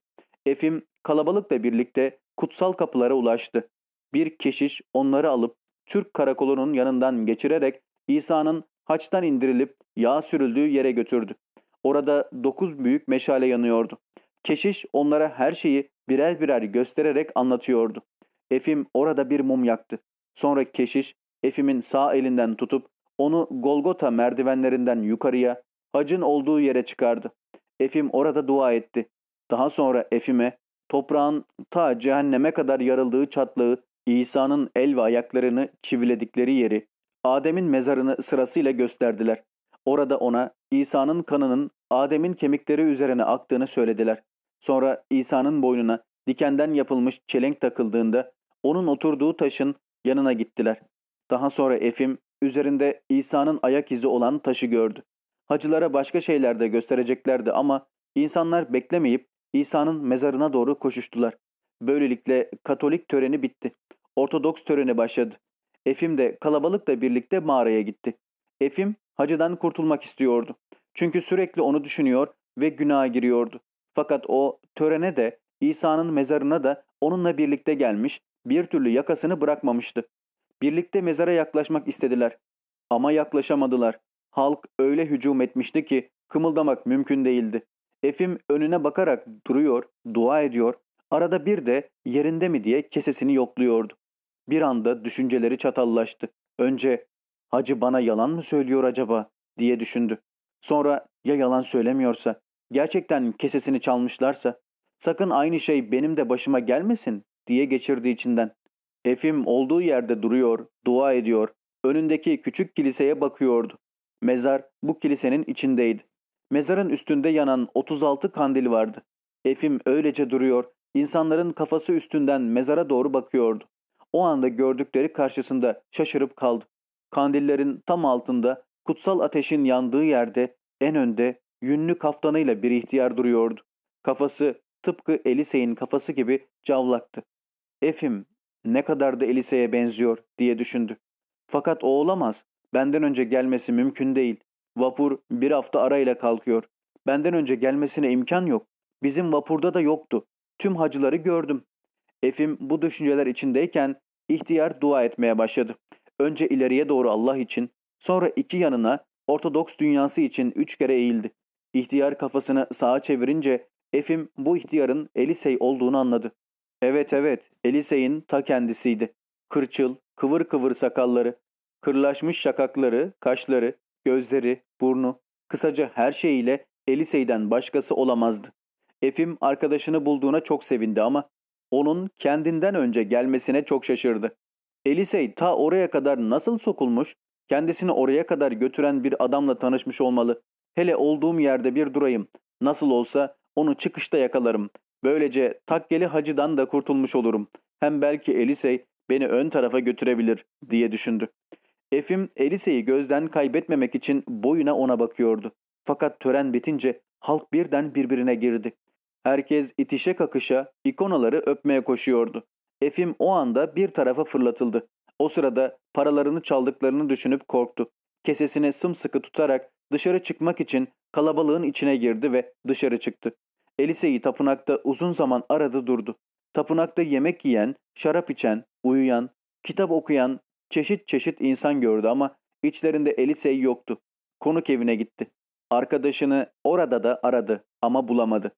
Efim kalabalıkla birlikte kutsal kapılara ulaştı. Bir keşiş onları alıp Türk karakolunun yanından geçirerek İsa'nın haçtan indirilip yağ sürüldüğü yere götürdü. Orada dokuz büyük meşale yanıyordu. Keşiş onlara her şeyi birer birer göstererek anlatıyordu. Efim orada bir mum yaktı. Sonra keşiş Efim'in sağ elinden tutup onu Golgota merdivenlerinden yukarıya, hacın olduğu yere çıkardı. Efim orada dua etti. Daha sonra Efim'e toprağın ta cehenneme kadar yarıldığı çatlağı, İsa'nın el ve ayaklarını çiviledikleri yeri, Adem'in mezarını sırasıyla gösterdiler. Orada ona İsa'nın kanının Adem'in kemikleri üzerine aktığını söylediler. Sonra İsa'nın boynuna dikenden yapılmış çelenk takıldığında onun oturduğu taşın yanına gittiler. Daha sonra Efim üzerinde İsa'nın ayak izi olan taşı gördü. Hacılara başka şeyler de göstereceklerdi ama insanlar beklemeyip İsa'nın mezarına doğru koşuştular. Böylelikle Katolik töreni bitti. Ortodoks töreni başladı. Efim de kalabalıkla birlikte mağaraya gitti. Efim hacıdan kurtulmak istiyordu. Çünkü sürekli onu düşünüyor ve günaha giriyordu. Fakat o törene de İsa'nın mezarına da onunla birlikte gelmiş, bir türlü yakasını bırakmamıştı. Birlikte mezara yaklaşmak istediler. Ama yaklaşamadılar. Halk öyle hücum etmişti ki kımıldamak mümkün değildi. Efim önüne bakarak duruyor, dua ediyor. Arada bir de yerinde mi diye kesesini yokluyordu. Bir anda düşünceleri çatallaştı. Önce hacı bana yalan mı söylüyor acaba diye düşündü. Sonra ya yalan söylemiyorsa, gerçekten kesesini çalmışlarsa, sakın aynı şey benim de başıma gelmesin diye geçirdi içinden. Efim olduğu yerde duruyor, dua ediyor, önündeki küçük kiliseye bakıyordu. Mezar bu kilisenin içindeydi. Mezarın üstünde yanan 36 kandil vardı. Efim öylece duruyor, insanların kafası üstünden mezara doğru bakıyordu. O anda gördükleri karşısında şaşırıp kaldı. Kandillerin tam altında kutsal ateşin yandığı yerde en önde yünlü kaftanıyla bir ihtiyar duruyordu. Kafası tıpkı Elise'in kafası gibi cavlaktı. Efim ne kadar da Elise'ye benziyor diye düşündü. Fakat o olamaz. Benden önce gelmesi mümkün değil. Vapur bir hafta arayla kalkıyor. Benden önce gelmesine imkan yok. Bizim vapurda da yoktu. Tüm hacıları gördüm. Efim bu düşünceler içindeyken ihtiyar dua etmeye başladı. Önce ileriye doğru Allah için, sonra iki yanına Ortodoks dünyası için üç kere eğildi. İhtiyar kafasını sağa çevirince Efim bu ihtiyarın Elisey olduğunu anladı. Evet evet Elisey'in ta kendisiydi. Kırçıl, kıvır kıvır sakalları, kırlaşmış şakakları, kaşları, gözleri, burnu, kısaca her şeyiyle Elisey'den başkası olamazdı. Efim arkadaşını bulduğuna çok sevindi ama onun kendinden önce gelmesine çok şaşırdı. Elisey ta oraya kadar nasıl sokulmuş, kendisini oraya kadar götüren bir adamla tanışmış olmalı. Hele olduğum yerde bir durayım. Nasıl olsa onu çıkışta yakalarım. Böylece takkeli hacıdan da kurtulmuş olurum. Hem belki Elisey beni ön tarafa götürebilir diye düşündü. Efim Elise'yi gözden kaybetmemek için boyuna ona bakıyordu. Fakat tören bitince halk birden birbirine girdi. Herkes itişe kakışa ikonaları öpmeye koşuyordu. Efim o anda bir tarafa fırlatıldı. O sırada paralarını çaldıklarını düşünüp korktu. Kesesini sımsıkı tutarak dışarı çıkmak için kalabalığın içine girdi ve dışarı çıktı. Elise'yi tapınakta uzun zaman aradı durdu. Tapınakta yemek yiyen, şarap içen, uyuyan, kitap okuyan çeşit çeşit insan gördü ama içlerinde Elisey yoktu. Konuk evine gitti. Arkadaşını orada da aradı ama bulamadı.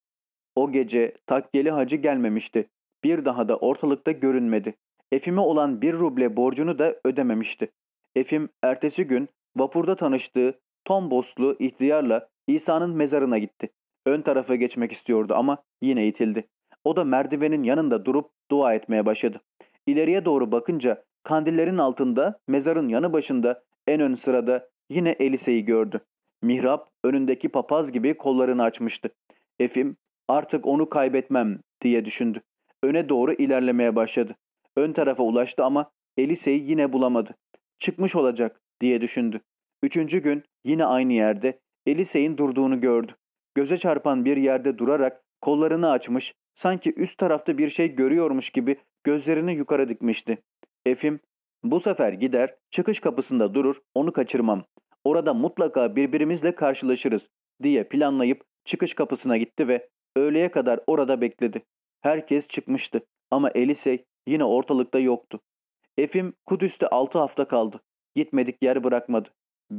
O gece takkeli hacı gelmemişti. Bir daha da ortalıkta görünmedi. Efim'e olan bir ruble borcunu da ödememişti. Efim ertesi gün vapurda tanıştığı Tom Boslu ihtiyarla İsa'nın mezarına gitti. Ön tarafa geçmek istiyordu ama yine itildi. O da merdivenin yanında durup dua etmeye başladı. İleriye doğru bakınca kandillerin altında mezarın yanı başında en ön sırada yine Elise'yi gördü. Mihrap önündeki papaz gibi kollarını açmıştı. Efim artık onu kaybetmem diye düşündü. Öne doğru ilerlemeye başladı. Ön tarafa ulaştı ama Elise'yi yine bulamadı. Çıkmış olacak diye düşündü. Üçüncü gün yine aynı yerde Elise'in durduğunu gördü. Göze çarpan bir yerde durarak kollarını açmış, sanki üst tarafta bir şey görüyormuş gibi gözlerini yukarı dikmişti. Efim, bu sefer gider, çıkış kapısında durur, onu kaçırmam. Orada mutlaka birbirimizle karşılaşırız diye planlayıp çıkış kapısına gitti ve öğleye kadar orada bekledi. Herkes çıkmıştı ama Elisey yine ortalıkta yoktu. Efim Kudüs'te 6 hafta kaldı. Gitmedik yer bırakmadı.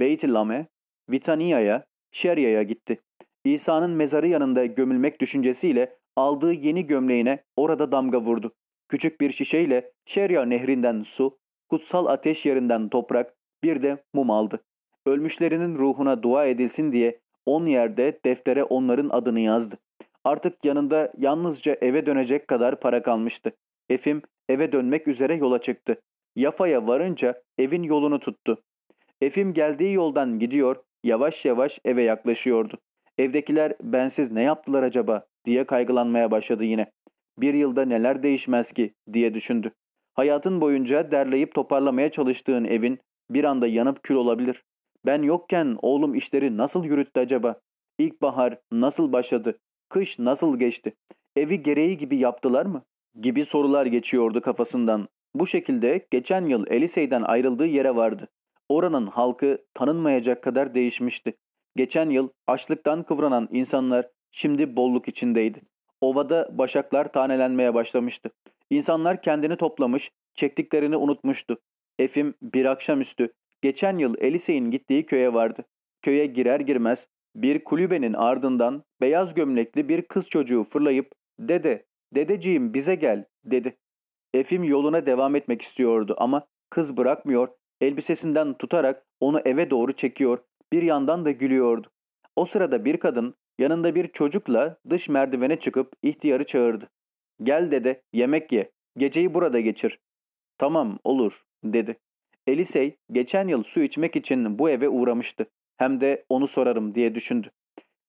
Beyt-i Lame, Vitania'ya, Şerya'ya gitti. İsa'nın mezarı yanında gömülmek düşüncesiyle aldığı yeni gömleğine orada damga vurdu. Küçük bir şişeyle Şerya nehrinden su, kutsal ateş yerinden toprak, bir de mum aldı. Ölmüşlerinin ruhuna dua edilsin diye on yerde deftere onların adını yazdı. Artık yanında yalnızca eve dönecek kadar para kalmıştı. Efim eve dönmek üzere yola çıktı. Yafa'ya varınca evin yolunu tuttu. Efim geldiği yoldan gidiyor, yavaş yavaş eve yaklaşıyordu. Evdekiler bensiz ne yaptılar acaba diye kaygılanmaya başladı yine. Bir yılda neler değişmez ki diye düşündü. Hayatın boyunca derleyip toparlamaya çalıştığın evin bir anda yanıp kül olabilir. Ben yokken oğlum işleri nasıl yürüttü acaba? İlkbahar nasıl başladı? Kış nasıl geçti? Evi gereği gibi yaptılar mı? Gibi sorular geçiyordu kafasından. Bu şekilde geçen yıl Elisey'den ayrıldığı yere vardı. Oranın halkı tanınmayacak kadar değişmişti. Geçen yıl açlıktan kıvranan insanlar şimdi bolluk içindeydi. Ovada başaklar tanelenmeye başlamıştı. İnsanlar kendini toplamış, çektiklerini unutmuştu. Efim bir akşamüstü geçen yıl Elisey'in gittiği köye vardı. Köye girer girmez bir kulübenin ardından beyaz gömlekli bir kız çocuğu fırlayıp ''Dede, dedeciğim bize gel'' dedi. Efim yoluna devam etmek istiyordu ama kız bırakmıyor, elbisesinden tutarak onu eve doğru çekiyor, bir yandan da gülüyordu. O sırada bir kadın yanında bir çocukla dış merdivene çıkıp ihtiyarı çağırdı. ''Gel dede, yemek ye, geceyi burada geçir.'' ''Tamam, olur.'' dedi. Elisey geçen yıl su içmek için bu eve uğramıştı. Hem de onu sorarım diye düşündü.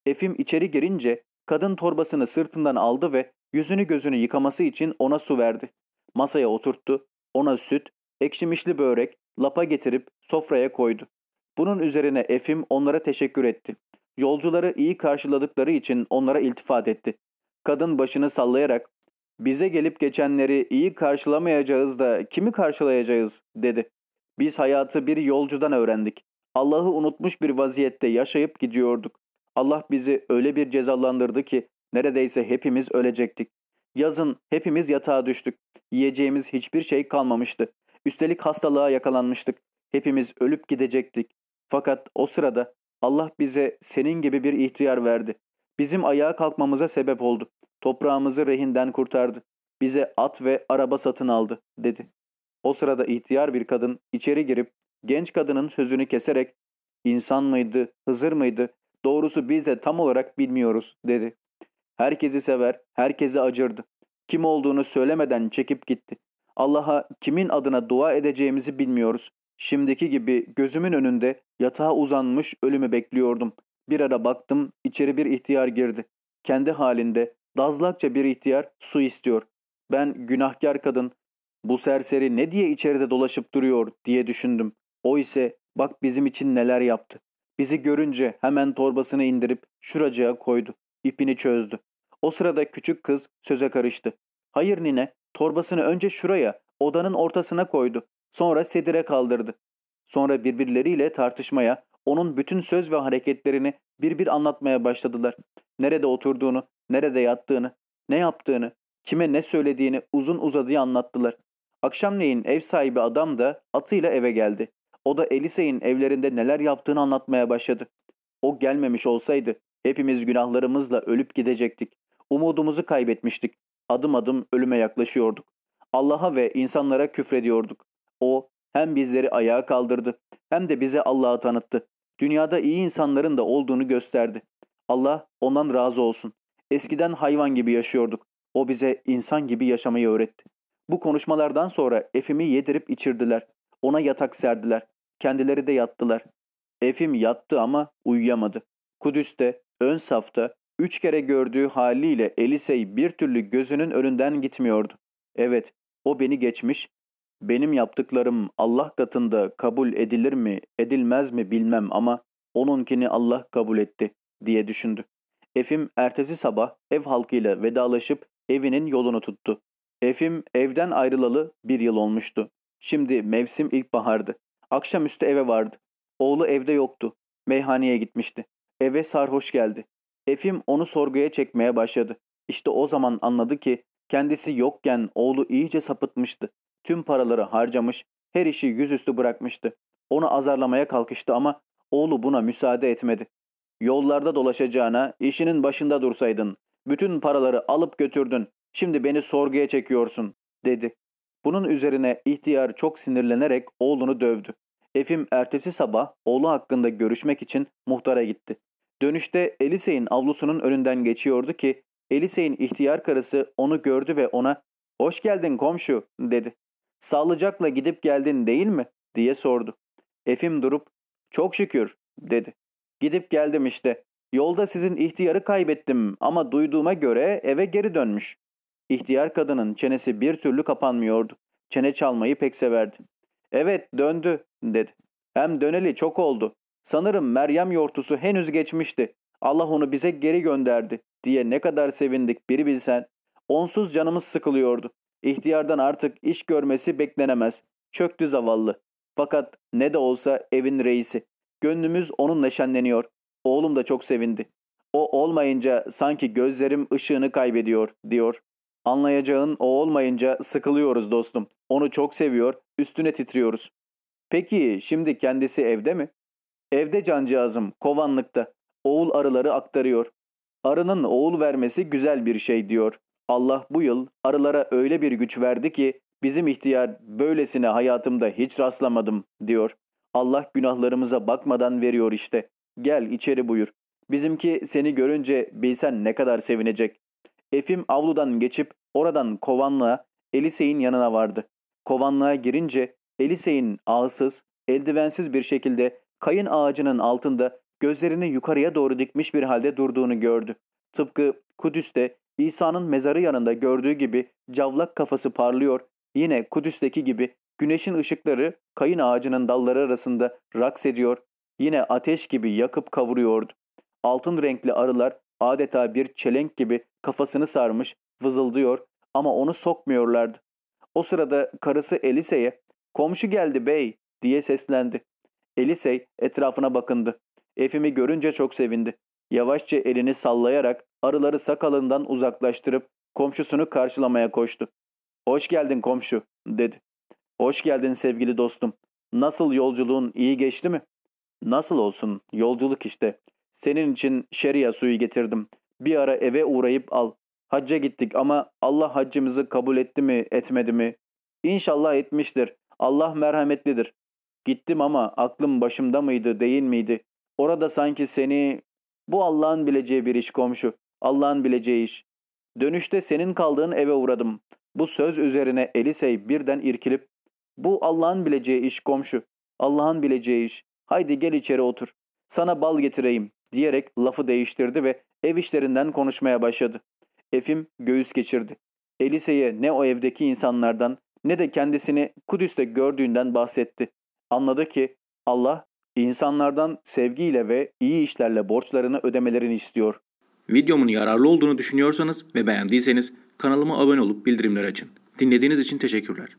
Efim içeri girince kadın torbasını sırtından aldı ve yüzünü gözünü yıkaması için ona su verdi. Masaya oturttu, ona süt, ekşimişli börek, lapa getirip sofraya koydu. Bunun üzerine Efim onlara teşekkür etti. Yolcuları iyi karşıladıkları için onlara iltifat etti. Kadın başını sallayarak ''Bize gelip geçenleri iyi karşılamayacağız da kimi karşılayacağız?'' dedi. ''Biz hayatı bir yolcudan öğrendik. Allah'ı unutmuş bir vaziyette yaşayıp gidiyorduk. Allah bizi öyle bir cezalandırdı ki neredeyse hepimiz ölecektik. Yazın hepimiz yatağa düştük. Yiyeceğimiz hiçbir şey kalmamıştı. Üstelik hastalığa yakalanmıştık. Hepimiz ölüp gidecektik. Fakat o sırada Allah bize senin gibi bir ihtiyar verdi. Bizim ayağa kalkmamıza sebep oldu. Toprağımızı rehinden kurtardı. Bize at ve araba satın aldı, dedi. O sırada ihtiyar bir kadın içeri girip genç kadının sözünü keserek insan mıydı, Hızır mıydı, doğrusu biz de tam olarak bilmiyoruz, dedi. Herkesi sever, herkese acırdı. Kim olduğunu söylemeden çekip gitti. Allah'a kimin adına dua edeceğimizi bilmiyoruz. Şimdiki gibi gözümün önünde yatağa uzanmış ölümü bekliyordum. Bir ara baktım içeri bir ihtiyar girdi. Kendi halinde dazlakça bir ihtiyar su istiyor. Ben günahkar kadın bu serseri ne diye içeride dolaşıp duruyor diye düşündüm. O ise bak bizim için neler yaptı. Bizi görünce hemen torbasını indirip şuracığa koydu. İpini çözdü. O sırada küçük kız söze karıştı. Hayır nine, torbasını önce şuraya, odanın ortasına koydu. Sonra sedire kaldırdı. Sonra birbirleriyle tartışmaya, onun bütün söz ve hareketlerini bir bir anlatmaya başladılar. Nerede oturduğunu, nerede yattığını, ne yaptığını, kime ne söylediğini uzun uzadıya anlattılar. Akşamleyin ev sahibi adam da atıyla eve geldi. O da Elisey'in evlerinde neler yaptığını anlatmaya başladı. O gelmemiş olsaydı hepimiz günahlarımızla ölüp gidecektik. Umudumuzu kaybetmiştik. Adım adım ölüme yaklaşıyorduk. Allah'a ve insanlara küfrediyorduk. O hem bizleri ayağa kaldırdı hem de bize Allah'ı tanıttı. Dünyada iyi insanların da olduğunu gösterdi. Allah ondan razı olsun. Eskiden hayvan gibi yaşıyorduk. O bize insan gibi yaşamayı öğretti. Bu konuşmalardan sonra Efim'i yedirip içirdiler. Ona yatak serdiler. Kendileri de yattılar. Efim yattı ama uyuyamadı. Kudüs'te, ön safta, üç kere gördüğü haliyle Elisey bir türlü gözünün önünden gitmiyordu. Evet, o beni geçmiş. Benim yaptıklarım Allah katında kabul edilir mi, edilmez mi bilmem ama onunkini Allah kabul etti diye düşündü. Efim ertesi sabah ev halkıyla vedalaşıp evinin yolunu tuttu. Efim evden ayrılalı bir yıl olmuştu. Şimdi mevsim ilkbahardı. Akşamüstü eve vardı. Oğlu evde yoktu. Meyhaneye gitmişti. Eve sarhoş geldi. Efim onu sorguya çekmeye başladı. İşte o zaman anladı ki kendisi yokken oğlu iyice sapıtmıştı. Tüm paraları harcamış, her işi yüzüstü bırakmıştı. Onu azarlamaya kalkıştı ama oğlu buna müsaade etmedi. Yollarda dolaşacağına işinin başında dursaydın. Bütün paraları alıp götürdün. Şimdi beni sorguya çekiyorsun, dedi. Bunun üzerine ihtiyar çok sinirlenerek oğlunu dövdü. Efim ertesi sabah oğlu hakkında görüşmek için muhtara gitti. Dönüşte Elisey'in avlusunun önünden geçiyordu ki Elisey'in ihtiyar karısı onu gördü ve ona ''Hoş geldin komşu'' dedi. ''Sağlıcakla gidip geldin değil mi?'' diye sordu. Efim durup ''Çok şükür'' dedi. ''Gidip geldim işte. Yolda sizin ihtiyarı kaybettim ama duyduğuma göre eve geri dönmüş.'' İhtiyar kadının çenesi bir türlü kapanmıyordu. Çene çalmayı pek severdi. ''Evet döndü'' dedi. ''Hem döneli çok oldu. Sanırım Meryem yortusu henüz geçmişti. Allah onu bize geri gönderdi diye ne kadar sevindik biri bilsen. Onsuz canımız sıkılıyordu. İhtiyardan artık iş görmesi beklenemez. Çöktü zavallı. Fakat ne de olsa evin reisi. Gönlümüz onunla şenleniyor. Oğlum da çok sevindi. O olmayınca sanki gözlerim ışığını kaybediyor diyor. Anlayacağın o olmayınca sıkılıyoruz dostum. Onu çok seviyor, üstüne titriyoruz. Peki şimdi kendisi evde mi? Evde cancağızım, kovanlıkta. Oğul arıları aktarıyor. Arının oğul vermesi güzel bir şey diyor. Allah bu yıl arılara öyle bir güç verdi ki bizim ihtiyar böylesine hayatımda hiç rastlamadım diyor. Allah günahlarımıza bakmadan veriyor işte. Gel içeri buyur. Bizimki seni görünce bilsen ne kadar sevinecek. Efim avludan geçip oradan kovanlığa Elisey'in yanına vardı. Kovanlığa girince Elisey'in ağızsız, eldivensiz bir şekilde kayın ağacının altında gözlerini yukarıya doğru dikmiş bir halde durduğunu gördü. Tıpkı Kudüs'te İsa'nın mezarı yanında gördüğü gibi cavlak kafası parlıyor, yine Kudüs'teki gibi güneşin ışıkları kayın ağacının dalları arasında raks ediyor, yine ateş gibi yakıp kavuruyordu. Altın renkli arılar adeta bir çelenk gibi kafasını sarmış, vızıldıyor ama onu sokmuyorlardı. O sırada karısı Elise'ye ''Komşu geldi bey'' diye seslendi. Elisey etrafına bakındı. Efim'i görünce çok sevindi. Yavaşça elini sallayarak arıları sakalından uzaklaştırıp komşusunu karşılamaya koştu. ''Hoş geldin komşu'' dedi. ''Hoş geldin sevgili dostum. Nasıl yolculuğun iyi geçti mi?'' ''Nasıl olsun yolculuk işte. Senin için şeria suyu getirdim. Bir ara eve uğrayıp al. Hacca gittik ama Allah haccımızı kabul etti mi etmedi mi? İnşallah etmiştir. Allah merhametlidir. Gittim ama aklım başımda mıydı değil miydi? Orada sanki seni... Bu Allah'ın bileceği bir iş komşu. Allah'ın bileceği iş. Dönüşte senin kaldığın eve uğradım. Bu söz üzerine Elisey birden irkilip bu Allah'ın bileceği iş komşu. Allah'ın bileceği iş. Haydi gel içeri otur. Sana bal getireyim diyerek lafı değiştirdi ve ev işlerinden konuşmaya başladı. Efim göğüs geçirdi. Elise'ye ne o evdeki insanlardan ne de kendisini Kudüs'te gördüğünden bahsetti. Anladı ki Allah insanlardan sevgiyle ve iyi işlerle borçlarını ödemelerini istiyor.
Videomun yararlı olduğunu düşünüyorsanız ve beğendiyseniz kanalıma abone olup bildirimleri açın. Dinlediğiniz için teşekkürler.